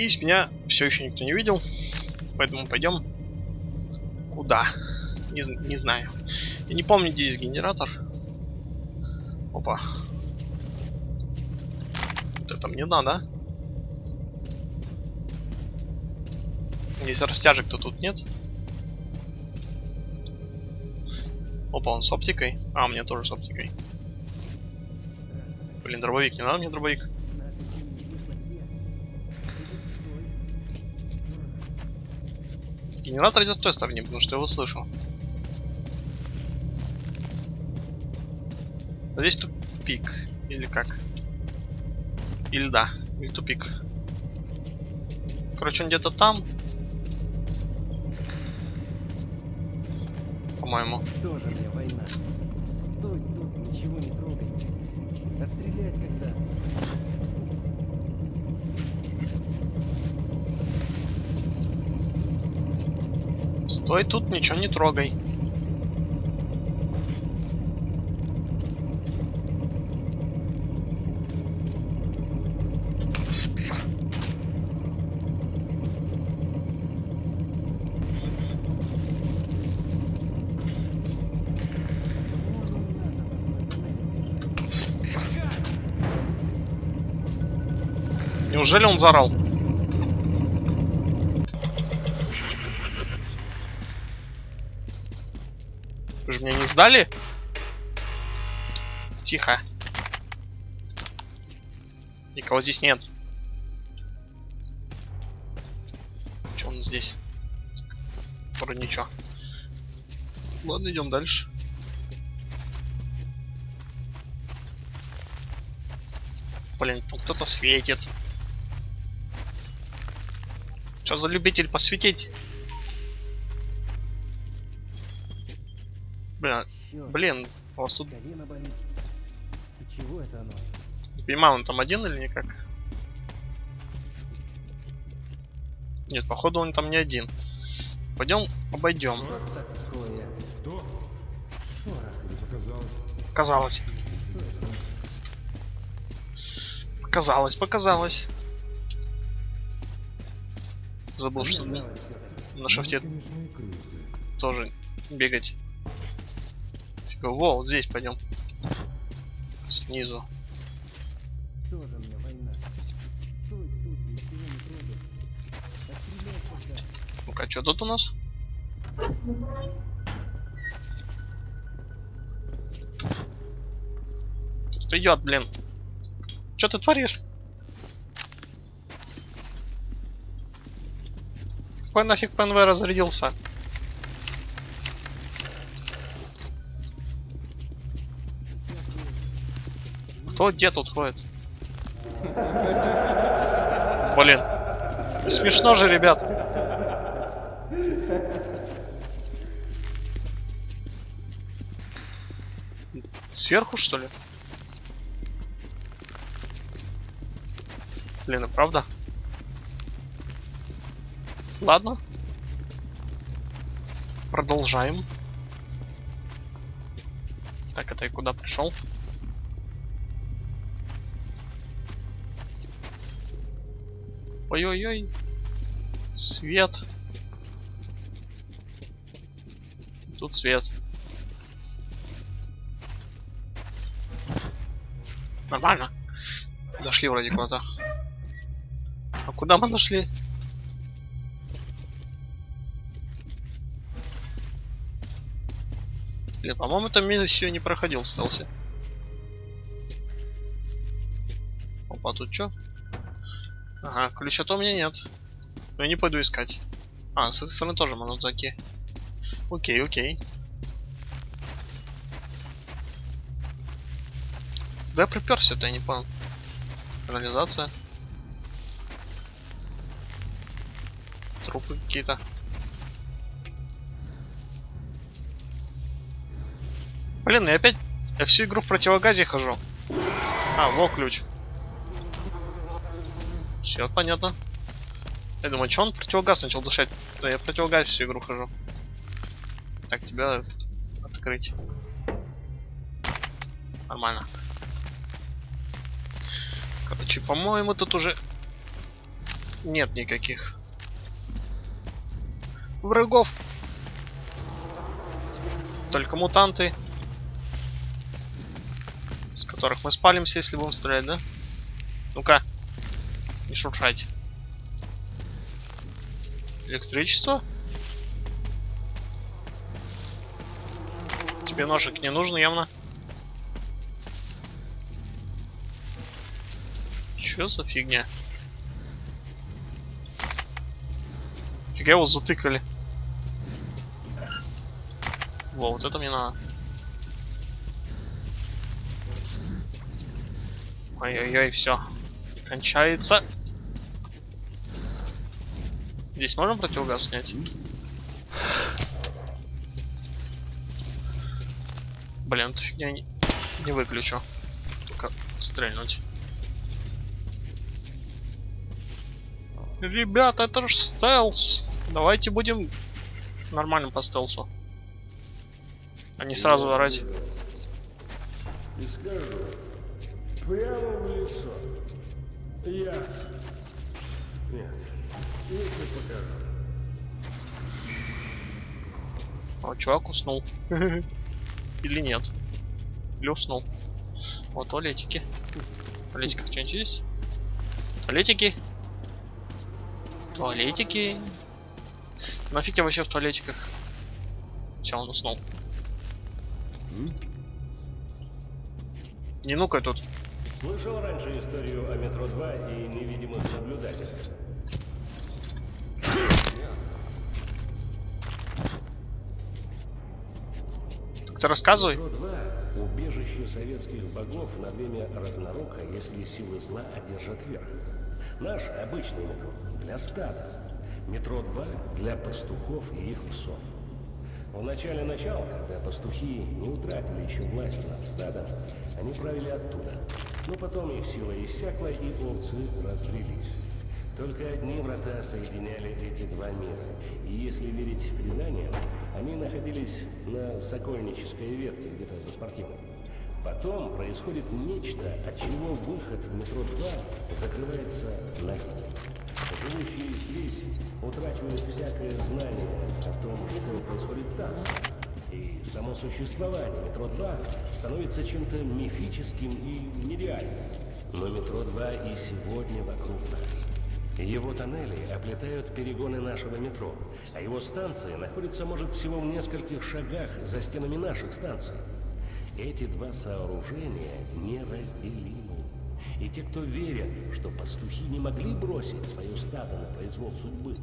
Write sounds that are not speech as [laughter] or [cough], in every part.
Надеюсь, меня все еще никто не видел. Поэтому пойдем. Куда? Не, не знаю. Я не помню, где есть генератор. Опа. Вот это мне надо. Здесь растяжек-то тут нет. Опа, он с оптикой. А, мне тоже с оптикой. Блин, дробовик, не надо мне дробовик. Генератор идет с той стороны, потому что я его слышу. Здесь тупик. Или как? Или да. Или тупик. Короче, он где-то там. По-моему. Тоже мне война. Стой тут, ничего не трогай. А стрелять когда? Стой тут, ничего не трогай. Неужели он заорал? Сдали? Тихо. Никого здесь нет. Что он здесь? Вроде ничего. Ладно, идем дальше. Блин, тут кто-то светит. Что за любитель посветить? Блин, у вас тут, чего это оно? не понимаю, он там один или никак? Нет, походу он там не один. Пойдем обойдем. Показалось. Показалось. Показалось, показалось. Забыл, что на и крысы. тоже бегать. Во, вот здесь пойдем. Снизу. Тоже мне война. Стой тут, ничего не трогай. Ну-ка, что тут у нас? Кто идет, блин? Что ты творишь? Какой нафиг ПНВ разрядился? Кто где тут ходит? Блин. Смешно же, ребят. Сверху, что ли? Блин, и правда? Ладно. Продолжаем. Так, это я куда пришел? Ой-ой-ой. Свет. Тут свет. Нормально. Дошли вроде куда-то. А куда мы дошли? Блин, по-моему, там миссию не проходил в стелсе. Опа, тут что? Ага, ключа-то у меня нет. Но я не пойду искать. А, с этой стороны тоже можно зайти. Окей, окей. Да приперся-то, я не понял. Канализация. Трупы какие-то. Блин, я опять... Я всю игру в противогазе хожу. А, во ключ. Все понятно. Я думаю, что он противогаз начал дышать? Да я противогаз всю игру хожу. Так, тебя открыть. Нормально. Короче, по-моему, тут уже нет никаких. Врагов. Только мутанты. С которых мы спалимся, если будем стрелять, да? Ну-ка. Не шуршать. Электричество? Тебе ножик не нужен явно. Чё за фигня? Фига его затыкали. Во, вот это мне надо. Ой-ой-ой, все. Кончается. Здесь можем противогаз снять? Блин, фигня не, не выключу. Только стрельнуть. Ребята, это же стелс. Давайте будем нормально по стелсу. А не сразу орать. И скажу прямо в лицо. Я. А чувак уснул. [laughs] Или нет? Или уснул? Вот туалетики. В туалетиках что-нибудь есть? Туалетики. Туалетики. Нафиг я вообще в туалетиках? Все, он уснул. Не ну-ка тут. Слышал раньше историю о метро 2 и невидимых наблюдателях? Ты рассказывай. Метро 2 – убежище советских богов на время Рагнарока, если силы зла одержат верх. Наш обычный метро для стада. Метро 2 для пастухов и их псов. В начале начала, когда пастухи не утратили еще власть над стадом, они правили оттуда. Но потом их сила иссякла, и овцы разбрелись. Только одни врата соединяли эти два мира. И если верить преданиям, они находились на Сокольнической ветке, где-то за спортивным. Потом происходит нечто, от чего выход в метро 2 закрывается навеки. Живущие здесь утрачивают всякое знание о том, что происходит там. И само существование метро 2 становится чем-то мифическим и нереальным. Но метро 2 и сегодня вокруг нас. Его тоннели оплетают перегоны нашего метро, а его станция находится, может, всего в нескольких шагах за стенами наших станций. Эти два сооружения неразделимы. И те, кто верят, что пастухи не могли бросить свое стадо на произвол судьбы,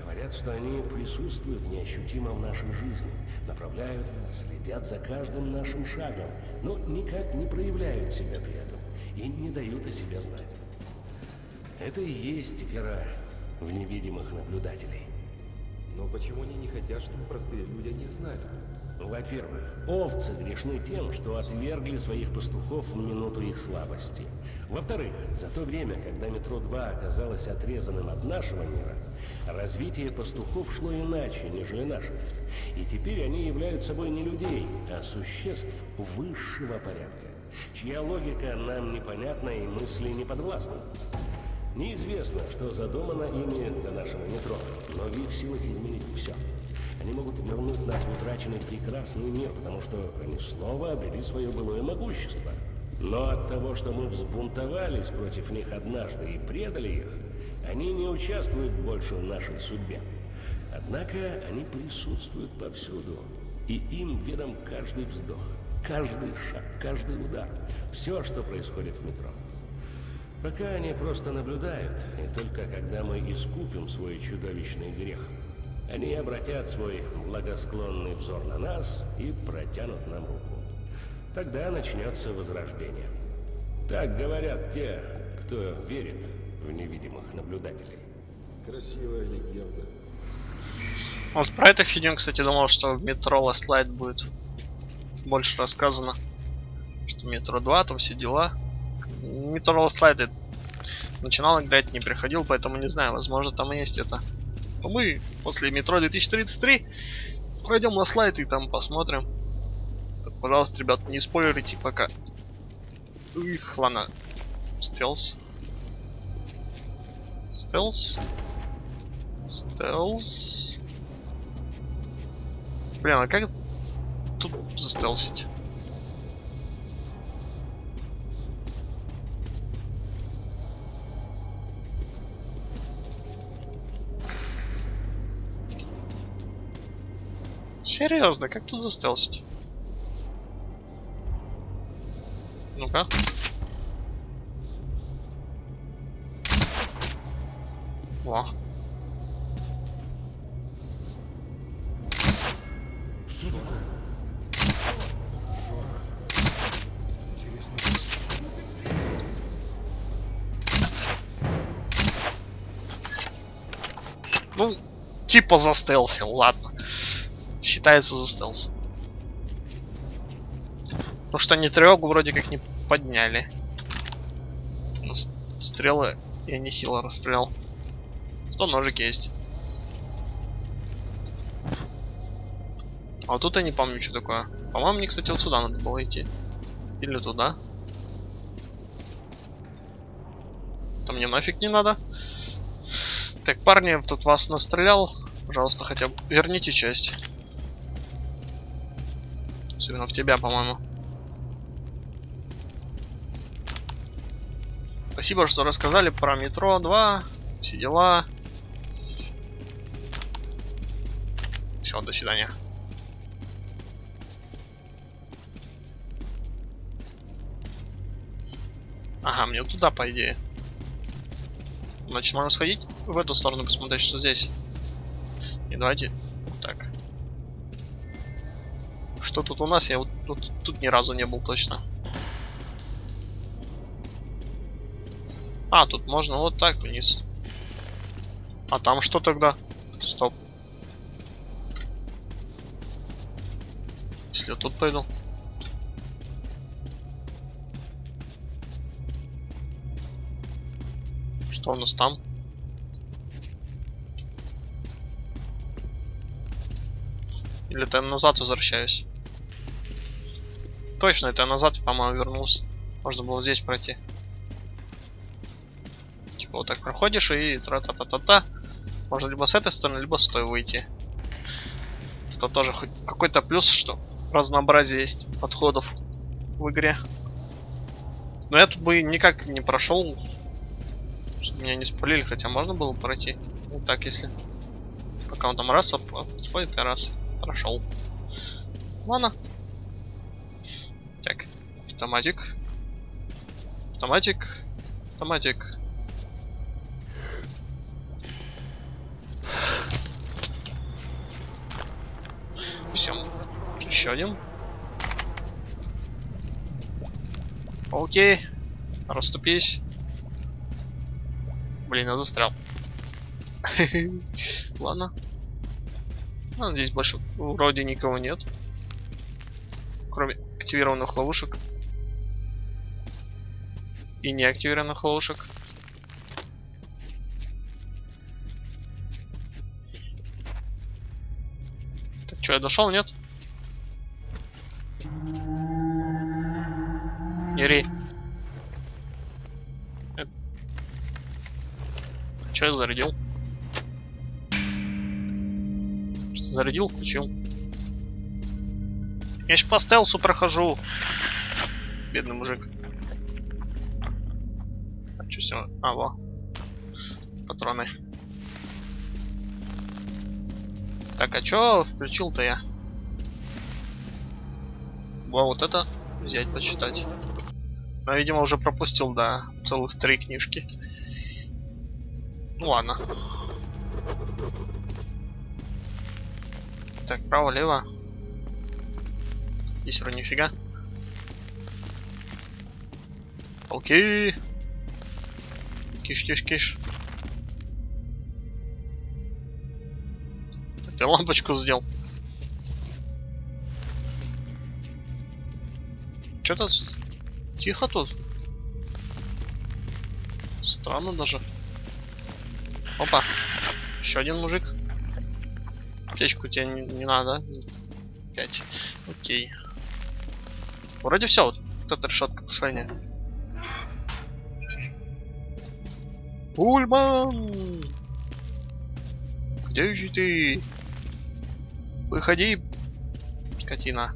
говорят, что они присутствуют неощутимо в нашей жизни, направляют нас, следят за каждым нашим шагом, но никак не проявляют себя при этом и не дают о себе знать. Это и есть вера в невидимых наблюдателей. Но почему они не хотят, чтобы простые люди не знали? Во-первых, овцы грешны тем, что отвергли своих пастухов в минуту их слабости. Во-вторых, за то время, когда метро 2 оказалось отрезанным от нашего мира, развитие пастухов шло иначе, нежели наше. И теперь они являются собой не людей, а существ высшего порядка, чья логика нам непонятна и мысли не подвластны. Неизвестно, что задумано ими для нашего метро, но в их силах изменить все. Они могут вернуть нас в утраченный прекрасный мир, потому что они снова обрели свое былое могущество. Но от того, что мы взбунтовались против них однажды и предали их, они не участвуют больше в нашей судьбе. Однако они присутствуют повсюду, и им ведом каждый вздох, каждый шаг, каждый удар, все, что происходит в метро. Пока они просто наблюдают, и только когда мы искупим свой чудовищный грех, они обратят свой благосклонный взор на нас и протянут нам руку. Тогда начнется возрождение. Так говорят те, кто верит в невидимых наблюдателей. Красивая легенда. Вот про эту фигню, кстати, думал, что в метро Last Light будет больше рассказано. Что метро 2, там все дела. Light я начинал играть, не приходил, поэтому не знаю, возможно там и есть это. Но мы после метро 2033 пройдем на слайд и там посмотрим. Так, пожалуйста, ребят, не спойлерите пока. Их, ладно. Стелс. Стелс. Стелс. Блин, а как тут застелсить? Серьезно, как тут застелсить? Ну-ка. Во. Что такое? Ну, типа застелсил, ладно. Считается за стелс. Ну что, не тревогу вроде как не подняли. Но Стрелы я нехило расстрелял. Сто ножик есть. А вот тут я не помню, что такое. По-моему, мне, кстати, вот сюда надо было идти. Или туда. Там мне нафиг не надо. Так, парни, тут вас настрелял. Пожалуйста, хотя бы верните часть. Особенно в тебя, по-моему. Спасибо, что рассказали про метро 2. Все дела. Все, до свидания. Ага, мне туда, по идее. Значит, можно сходить в эту сторону, посмотреть, что здесь. И давайте так. Что тут у нас? Я вот тут, тут ни разу не был точно. А, тут можно вот так вниз. А там что тогда? Стоп. Если я тут пойду. Что у нас там? Или я назад возвращаюсь? Точно, это назад, по-моему, вернулся. Можно было здесь пройти. Типа вот так проходишь и тра-та-та-та-та. Можно либо с этой стороны, либо с той выйти. Это тоже хоть какой-то плюс, что разнообразие есть подходов в игре. Но я тут бы никак не прошел. Чтобы меня не спалили, хотя можно было пройти. Вот так, если. Пока он там раз подходит и раз прошел. Ладно. Автоматик. Автоматик. Автоматик. Все. Еще один. Окей. Расступись. Блин, я застрял. [laughs] Ладно. Ну, здесь больше вроде никого нет. Кроме активированных ловушек. И неактивированных ловушек. Так, что, я дошел, нет? Ири. Че я зарядил? Что зарядил, включил. Я ж по стелсу прохожу. Бедный мужик. С него? А, во. Патроны. Так, а чё включил-то я? Во, вот это взять, почитать. Но, видимо, уже пропустил, да, целых три книжки. Ну ладно. Так, право-лево. Здесь вроде нифига. Окей. Киш-киш-киш. Я лампочку сделал. Что-то с- тихо тут. Странно даже. Опа. Еще один мужик. Аптечку тебе не, не надо. Пять. Окей. Вроде все. Вот, вот эта решетка последняя. Ульман! Где же ты? Выходи, скотина.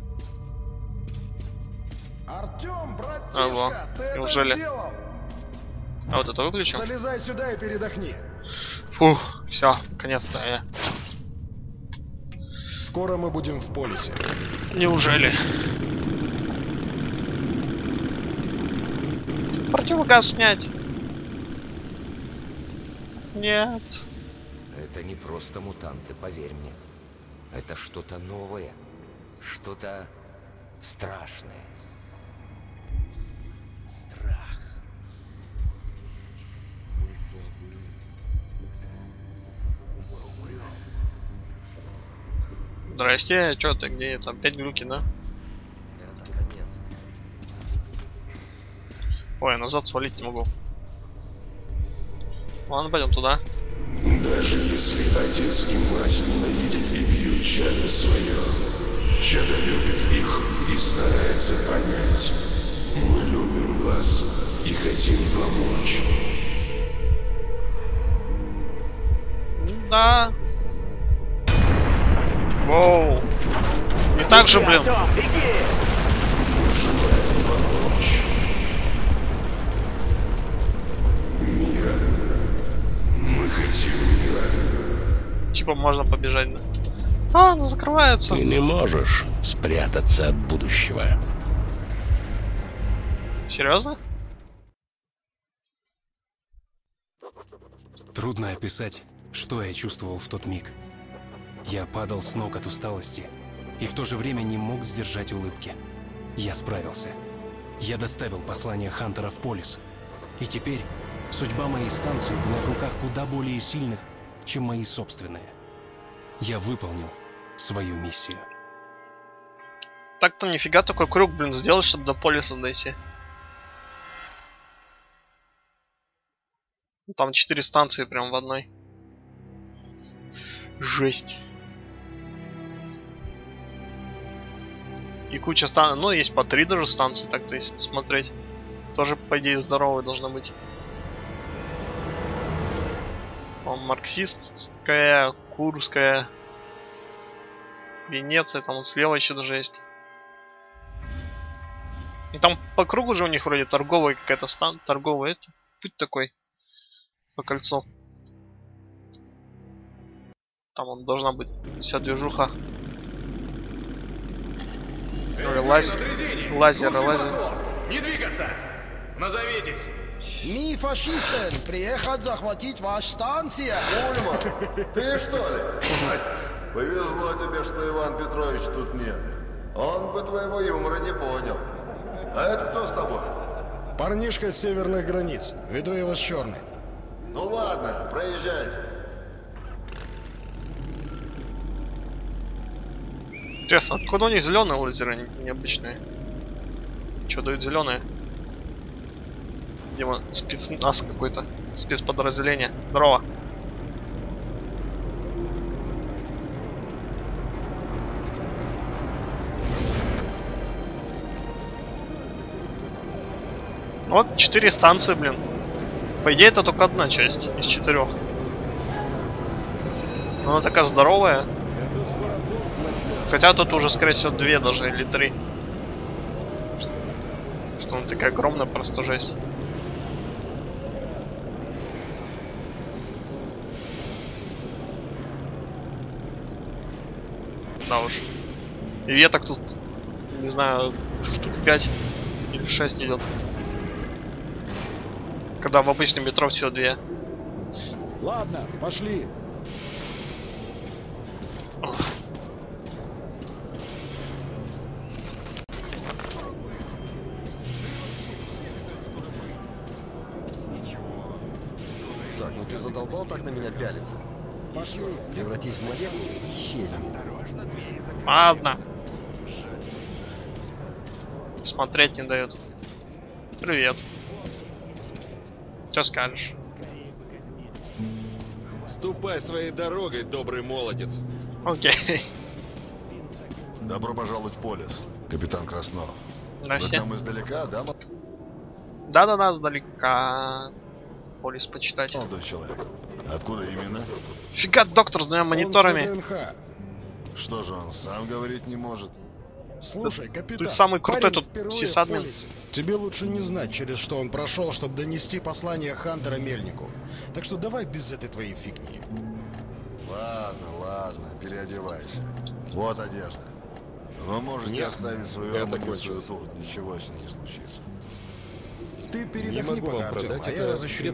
Артем, братишка, Алло, ты неужели? это сделал? А вот это выключил? Залезай сюда и передохни. Фух, все, наконец-то я. Скоро мы будем в полисе. Неужели? Противогаз снять. Нет. Это не просто мутанты, поверь мне. Это что-то новое. Что-то страшное. Страх. Мы слабы. Мы умрем. Здрасте, чё ты, где там? Опять глюки, да? Это конец. Ой, я назад свалить не могу. Ладно, пойдем туда. Даже если отец и мать ненавидят и бьют чадо свое, чадо любит их и старается понять. Мы любим вас и хотим помочь. Да. Воу. Не так же, блин. Типа можно побежать, да? А, она закрывается. Ты не можешь спрятаться от будущего. Серьезно? Трудно описать, что я чувствовал в тот миг. Я падал с ног от усталости и в то же время не мог сдержать улыбки. Я справился. Я доставил послание Хантера в Полис. И теперь судьба моей станции была в руках куда более сильных, чем мои собственные. Я выполнил свою миссию. Так-то нифига такой круг, блин, сделать, чтобы до полиса дойти. Там четыре станции прям в одной. Жесть. И куча станций. Ну, есть по три даже станции, так-то если посмотреть. Тоже, по идее, здоровые должны быть. Там марксистская, курская, Венеция, там вот слева еще даже есть. И там по кругу же у них вроде торговая какая-то стан, торговый это, путь такой по кольцу. Там он должна быть вся движуха. Лазер, лазер, лазер. Не двигаться! Назовитесь! Ми фашистен, приехать захватить ваш станция. Ульма, ты что ли? Мать, повезло тебе, что Иван Петрович тут нет. Он бы твоего юмора не понял. А это кто с тобой? Парнишка с северных границ. Веду его с черной. Ну ладно, проезжайте. Интересно, откуда у них зеленые лазеры не- необычные? Что дают зеленые? Видимо, спецназ какой-то. Спецподразделение. Здорово. Вот четыре станции, блин. По идее, это только одна часть из четырех. Но она такая здоровая. Хотя тут уже, скорее всего, две даже или три. Что она такая огромная, просто жесть. Да уж. Веток тут, не знаю, штук 5 или 6 идет. Когда в обычном метро всего две. Ладно, пошли. Смотреть не дают. Привет. Что скажешь? Ступай своей дорогой, добрый молодец. Окей. Добро пожаловать в полис, капитан Краснов. Вы к Здрасте. нам издалека, да? Да-да-да, сдалека. полис почитать. Молодой человек. Откуда именно? Фига, доктор с двумя мониторами. Что же он сам говорить не может? Слушай, капитан, ты самый крутой тут сисадмин. Тебе лучше не знать, через что он прошел, чтобы донести послание Хантера Мельнику. Так что давай без этой твоей фигни. Ладно, ладно, переодевайся. Вот одежда. Вы можете Нет, оставить свою амуницию тут, ничего с ней не случится. Ты передохни Не могу пока, вам Артем, продать, а я это разыщу.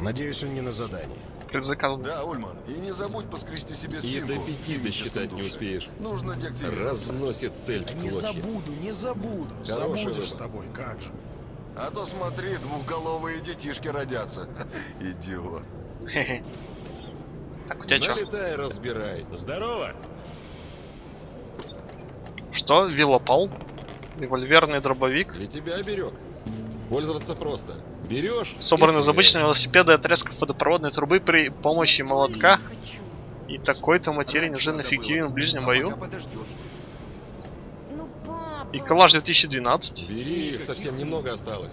Надеюсь, он не на задании. Предзаказ. Да, Ульман, и не забудь поскрести себе И спинку. до пяти досчитать не успеешь. Нужно деактивировать. Разносит цель в Не клочья. забуду, не забуду. Хороший Забудешь выбор. с тобой, как же. А то смотри, двухголовые детишки родятся. [laughs] Идиот. [laughs] Так, у тебя что? Налетай, разбирай. Здорово! Что? Велопал? Револьверный дробовик? Для тебя берег. Пользоваться просто. Берешь. Собраны и из обычного велосипеда и отрезков водопроводной трубы при помощи молотка. И такой-то материи неожиданно эффективен в ближнем бою. Ну. И коллаж 2012. Бери, совсем немного осталось.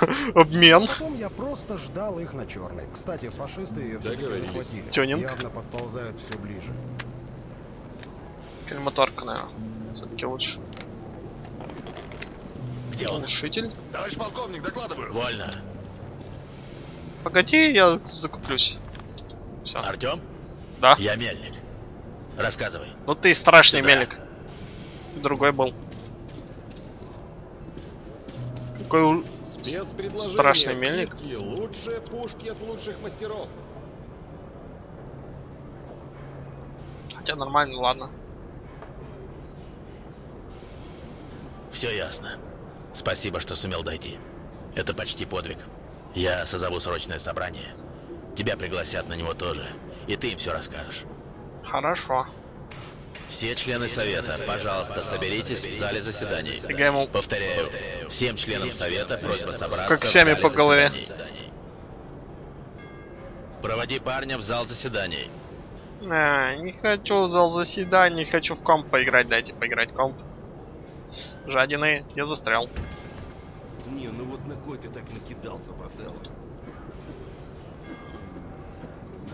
[laughs] Обмен. Потом я просто ждал их на черной. Кстати, фашисты ее захватили. Тюнинг. Явно подползают все ближе. Кальматорка, наверное. Все-таки лучше. Где он? Глушитель. Товарищ полковник, докладываю. Вольно. Погоди, я закуплюсь. Все. Артем? Да. Я мельник. Рассказывай. Ну ты страшный Сюда. мелик. Ты другой был. Какой Страшный мельник. лучшие пушки от лучших мастеров. Хотя нормально, ладно. Все ясно. Спасибо, что сумел дойти. Это почти подвиг. Я созову срочное собрание. Тебя пригласят на него тоже. И ты им все расскажешь. Хорошо. Все члены совета, пожалуйста, соберитесь в зале заседаний. Ему Повторяю, всем членам совета просьба собраться Как в зале по голове. заседаний. Проводи парня в зал заседаний. А, не хочу в зал заседаний, хочу в комп поиграть, дайте поиграть в комп. Жадины, я застрял. Не, ну вот на кой ты так накидался, брателло?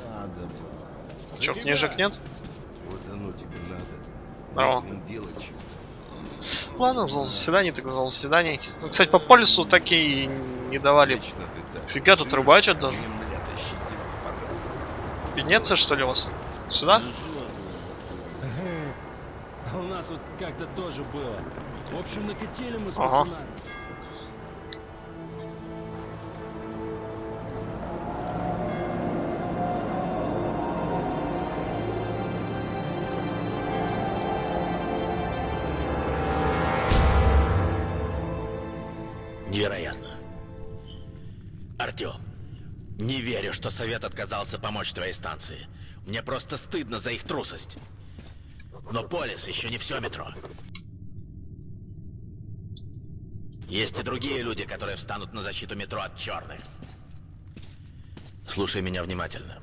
Надо было. Че, книжек нет? Вот оно тебе надо. Здорово. Делать чисто. Ладно, в зал заседаний, так в зал заседаний. Ну, кстати, по полюсу такие не давали. Фига тут рыбачат даже. Пенеться, что ли, у вас? Сюда? А у нас вот как-то тоже было. В общем, накатили мы с Ага. пацанами. Невероятно. Артем, не верю, что совет отказался помочь твоей станции. Мне просто стыдно за их трусость. Но Полис еще не все метро. Есть и другие люди, которые встанут на защиту метро от черных. Слушай меня внимательно.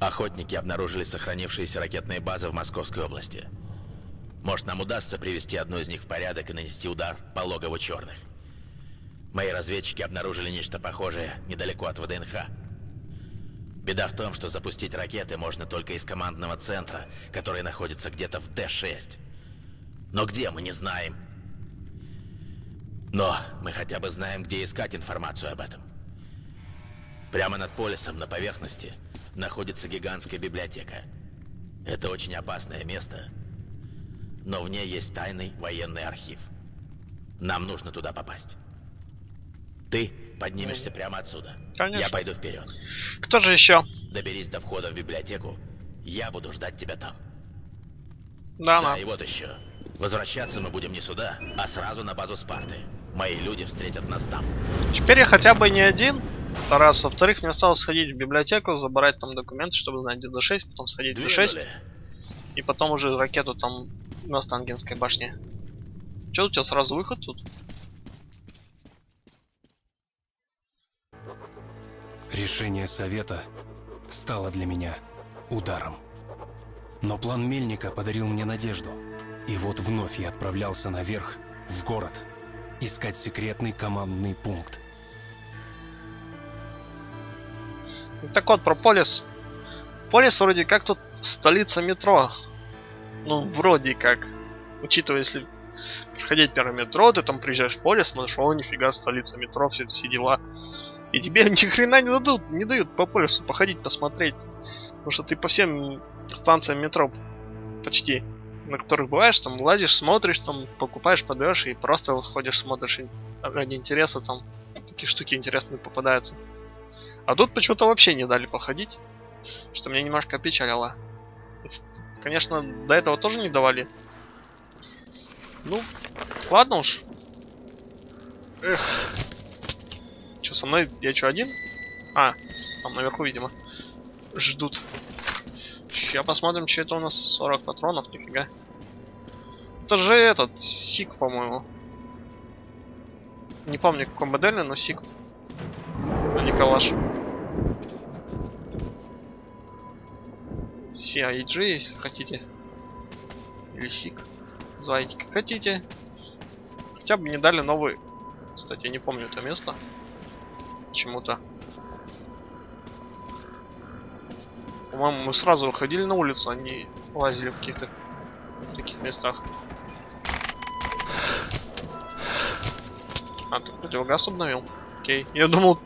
Охотники обнаружили сохранившиеся ракетные базы в Московской области. Может, нам удастся привести одну из них в порядок и нанести удар по логову черных. Мои разведчики обнаружили нечто похожее недалеко от ВДНХ. Беда в том, что запустить ракеты можно только из командного центра, который находится где-то в Д-6. Но где, мы не знаем. Но мы хотя бы знаем, где искать информацию об этом. Прямо над полисом, на поверхности, находится гигантская библиотека. Это очень опасное место, но в ней есть тайный военный архив. Нам нужно туда попасть. Ты поднимешься прямо отсюда. Конечно. Я пойду вперед. Кто же еще? Доберись до входа в библиотеку. Я буду ждать тебя там. Да, Да, и вот еще. Возвращаться мы будем не сюда, а сразу на базу Спарты. Мои люди встретят нас там. Теперь я хотя бы не один. Это раз. Во-вторых, мне осталось сходить в библиотеку, забрать там документы, чтобы знать где Д6, потом сходить в Д6, Двинули. и потом уже ракету там на Стангенской башне. Че у тебя сразу выход тут? Решение совета стало для меня ударом. Но план Мельника подарил мне надежду. И вот вновь я отправлялся наверх, в город, искать секретный командный пункт. Так вот, про полис. Полис вроде как тут столица метро. Ну, вроде как. Учитывая, если проходить первое метро, ты там приезжаешь в полис, смотришь, о, нифига, столица метро, все, все дела. И тебе [laughs] ни хрена не дадут, не дают по полюсу походить, посмотреть. Потому что ты по всем станциям метро почти на которых бываешь, там лазишь, смотришь, там покупаешь, подаешь и просто ходишь, смотришь ради интереса там такие штуки интересные попадаются. А тут почему-то вообще не дали походить, что меня немножко опечалило. Конечно, до этого тоже не давали. Ну, ладно уж. Эх. Че, со мной? Я что, один? А, там наверху, видимо. Ждут. Сейчас посмотрим, что это у нас 40 патронов, нифига. Это же этот, Сик, по-моему. Не помню, какой модельный, но Сик. А не калаш. CIG, если хотите. Или Сик. Называйте как хотите. Хотя бы не дали новый. Кстати, я не помню это место. Почему-то. По-моему, мы сразу выходили на улицу, они лазили в каких-то таких местах. А, ты противогаз обновил? Окей. Я думал,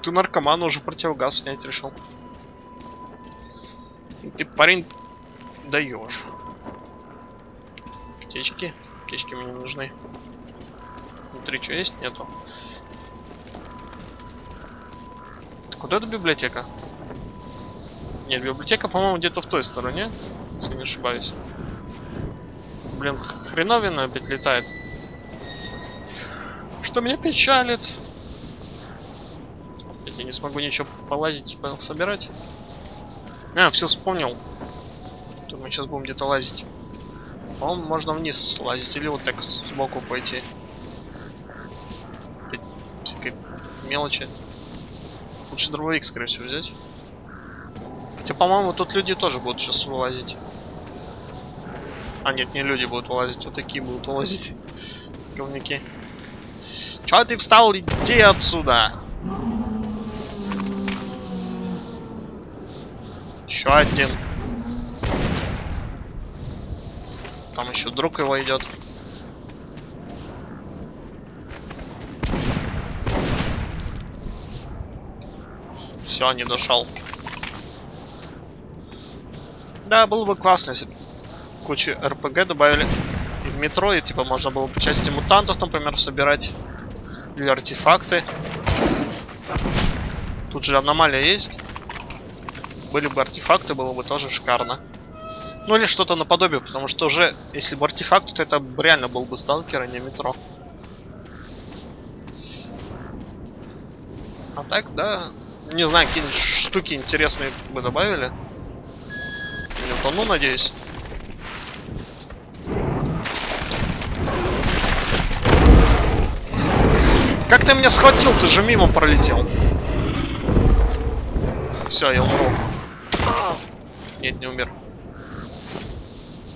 ты наркоман уже противогаз снять решил. Ты, парень, даешь. Аптечки. Аптечки мне не нужны. Внутри что есть? Нету. Так вот это библиотека. Нет, библиотека, по-моему, где-то в той стороне, если не ошибаюсь. Блин, хреновина опять летает. Что меня печалит. Опять я не смогу ничего полазить, собирать. А, все вспомнил. Тут мы сейчас будем где-то лазить. По-моему, можно вниз слазить или вот так сбоку пойти. Всякой мелочи. Лучше дробовик, скорее всего, взять. Хотя, по-моему, тут люди тоже будут сейчас вылазить. А, нет, не люди будут вылазить, вот такие будут вылазить. [laughs] Говнюки. Чё ты встал? Иди отсюда! Еще один. Там еще друг его идет. Все, не дошел. Да, было бы классно, если кучу РПГ добавили в метро, и типа можно было бы части мутантов, например, собирать. Или артефакты. Тут же аномалия есть. Были бы артефакты, было бы тоже шикарно. Ну или что-то наподобие, потому что уже, если бы артефакт, то это реально был бы сталкер, а не метро. А так, да, не знаю, какие-нибудь штуки интересные бы добавили. Утону, надеюсь. Как ты меня схватил? Ты же мимо пролетел. Все, я умру. Нет, не умер.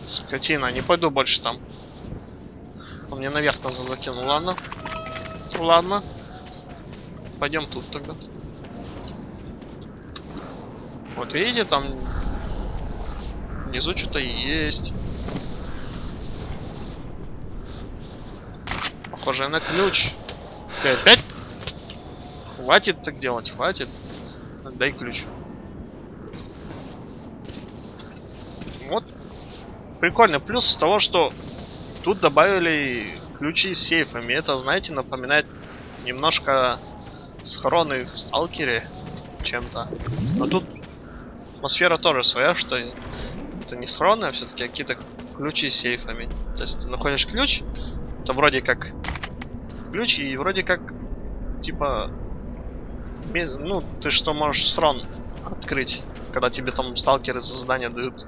Скотина, не пойду больше там. Он мне наверх назад закинул. Ладно. Ладно. Пойдем тут тогда. Вот видите, там внизу что-то есть. Похоже на ключ. Ты опять? Хватит так делать, хватит. Дай ключ. Вот. Прикольно. Плюс с того, что тут добавили ключи с сейфами. Это, знаете, напоминает немножко схроны в сталкере чем-то. Но тут атмосфера тоже своя, что это не схроны, а все-таки какие-то ключи с сейфами. То есть ты находишь ключ, это вроде как ключ, и вроде как типа ну, ты что можешь срон открыть, когда тебе там сталкеры за задание дают,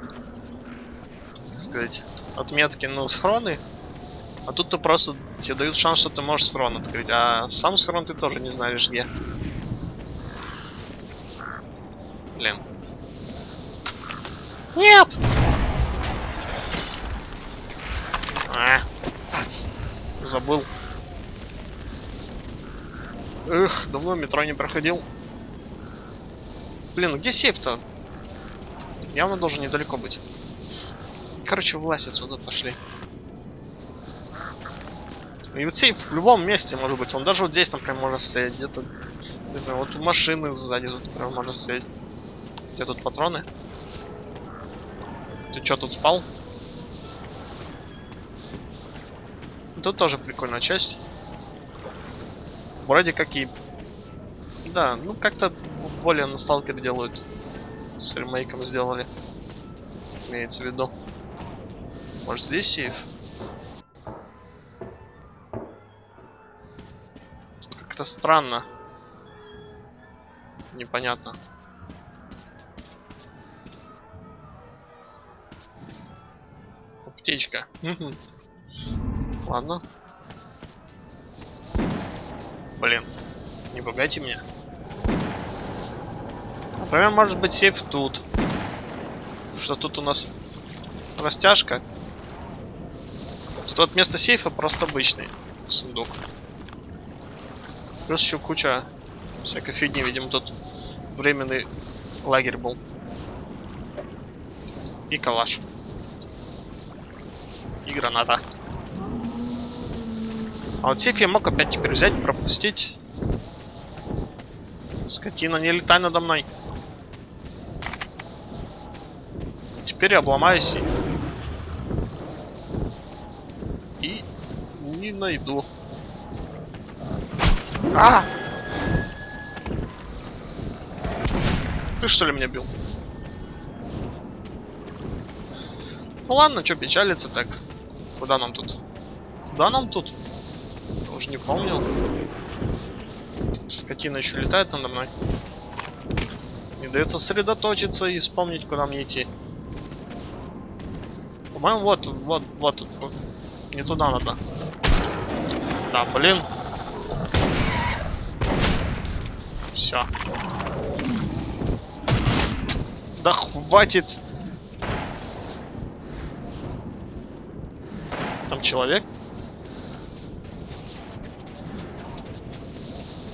так сказать, отметки на схроны, а тут ты просто тебе дают шанс, что ты можешь схрон открыть, а сам схрон ты тоже не знаешь где. Блин. Нет! А, забыл. Эх, давно метро не проходил. блин, где сейф-то? Явно должен недалеко быть. Короче, власть отсюда пошли. И вот сейф в любом месте может быть. Он даже вот здесь, например, может стоять. Где-то, не знаю, вот у машины сзади тут, например, может стоять. Где тут патроны? Ты что, тут спал? Тут тоже прикольная часть. Вроде как и... Да, ну как-то более на сталкер делают. С ремейком сделали. Имеется в виду. Может здесь сейф? Как-то странно. Непонятно. Аптечка. Мгм. Ладно. Блин. Не пугайте меня. Например, может быть сейф тут. Что тут у нас растяжка. Тут вот вместо сейфа просто обычный сундук. Плюс еще куча всякой фигни. Видимо, тут временный лагерь был. И калаш. И граната. А вот сейф я мог опять теперь взять, пропустить. Скотина, не летай надо мной. Теперь я обломаю сейф. И не найду. А! Ты что ли меня бил? Ну ладно, что печалиться так. Куда нам тут? Куда нам тут? Я уже не помню. Скотина еще летает надо мной. Не дает сосредоточиться и вспомнить, куда мне идти. По-моему, вот, вот, вот, тут, вот. Не туда надо. Да, блин. Все. Да хватит. Там человек?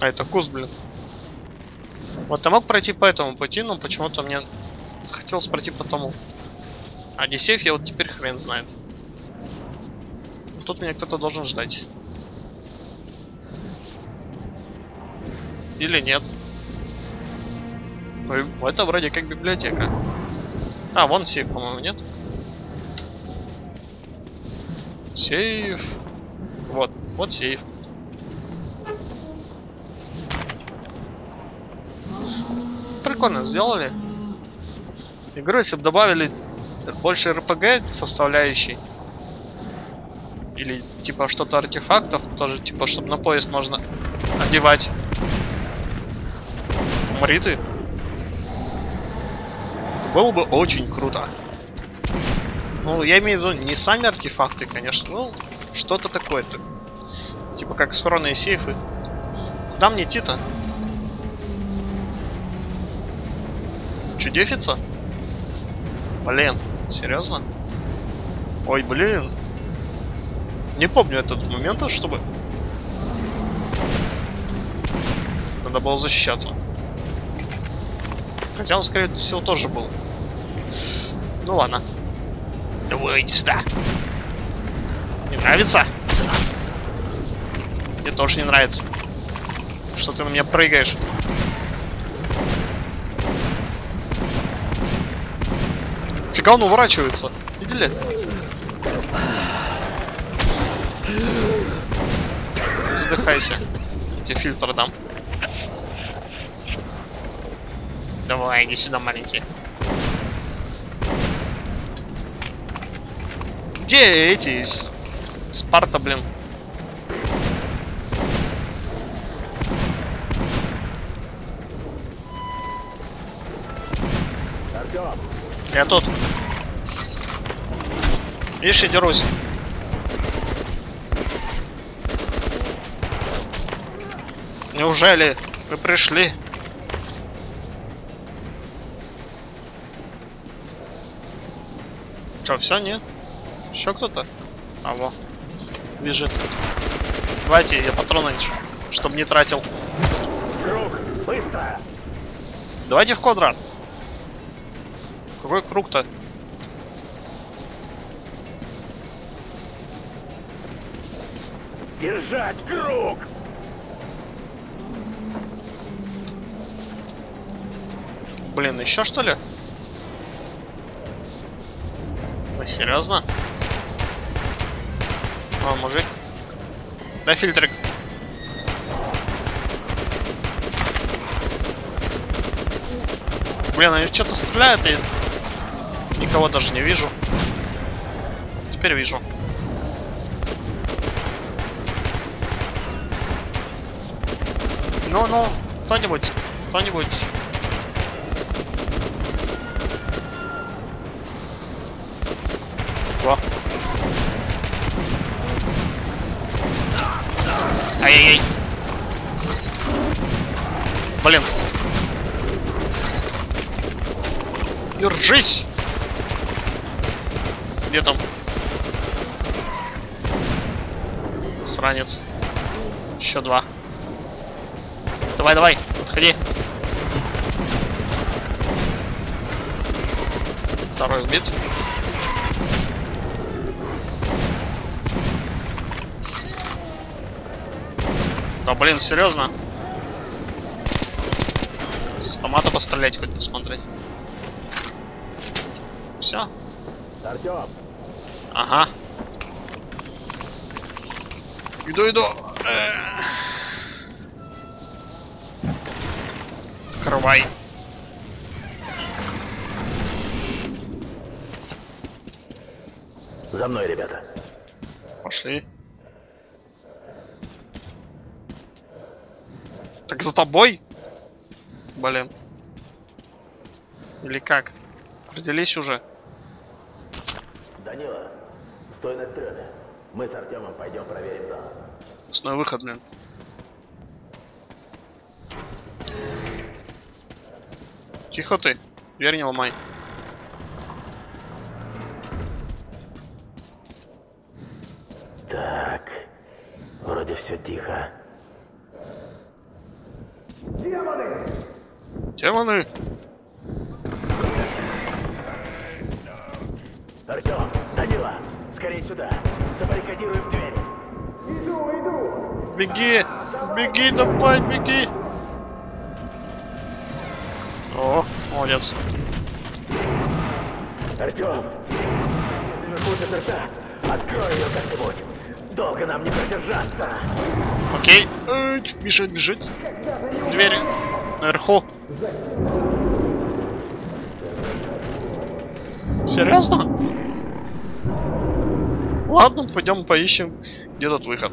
А, это куст, блин. Вот я мог пройти по этому пути, но почему-то мне захотелось пройти по тому. А десейф я вот теперь хрен знает. Тут меня кто-то должен ждать. Или нет. Ну, это вроде как библиотека. А, вон сейф, по-моему, нет? Сейф. Вот, вот сейф. Прикольно сделали. Игру, если бы добавили больше РПГ составляющей, или типа что-то артефактов, тоже типа, чтобы на поезд можно одевать. Умри ты. Было бы очень круто. Ну, я имею в виду не сами артефакты, конечно, ну, что-то такое-то. Типа как схронные сейфы. Куда мне идти-то? Чудефица? Блин, серьезно? Ой, блин. Не помню этот момент, чтобы... Надо было защищаться. Хотя он, скорее всего, тоже был. Ну ладно. Давай, иди сюда. Не нравится? Мне тоже не нравится. Что ты на меня прыгаешь? Фига он уворачивается. Видели? Задыхайся. Я тебе фильтр дам. Давай, иди сюда, маленький. Где эти? Спарта, блин. Я тут. Видишь, я дерусь. Неужели вы пришли? Что, все, нет? Еще кто-то? А, во. Бежит. Давайте, я патроны, чтобы не тратил. Друг, быстро! Давайте в квадрат. Какой круг-то? Держать круг! Блин, еще что ли? Вы серьезно? О, мужик. Дай фильтрик. Блин, они что-то стреляют и никого даже не вижу. Теперь вижу. Ну, ну, кто-нибудь, кто-нибудь. Во. Ай-яй-яй. Блин. Держись! Где там? Сранец. Еще два. Давай, давай, подходи. Второй убит. Да блин, серьезно? С автомата пострелять хоть посмотреть. Все? Артем, Ага. Иду, иду. Эх. Открывай. за мной, ребята. Пошли. Так за тобой? Блин. Или как? Определись уже. Данила, стой на стреме. Мы с Артемом пойдем проверим зал. Сной выход, блин. Тихо ты. Дверь не ломай. Так, вроде все тихо. Демоны! Артем, Данила, скорее сюда. Забаррикадируем дверь. Беги! Беги, давай, беги! О, молодец. Артем, наверху заперта. Открой ее как-нибудь. Долго нам не продержаться. Окей. Эй, бежит, бежит. Двери. Наверху. Серьезно? Ладно, пойдем поищем, где тут выход.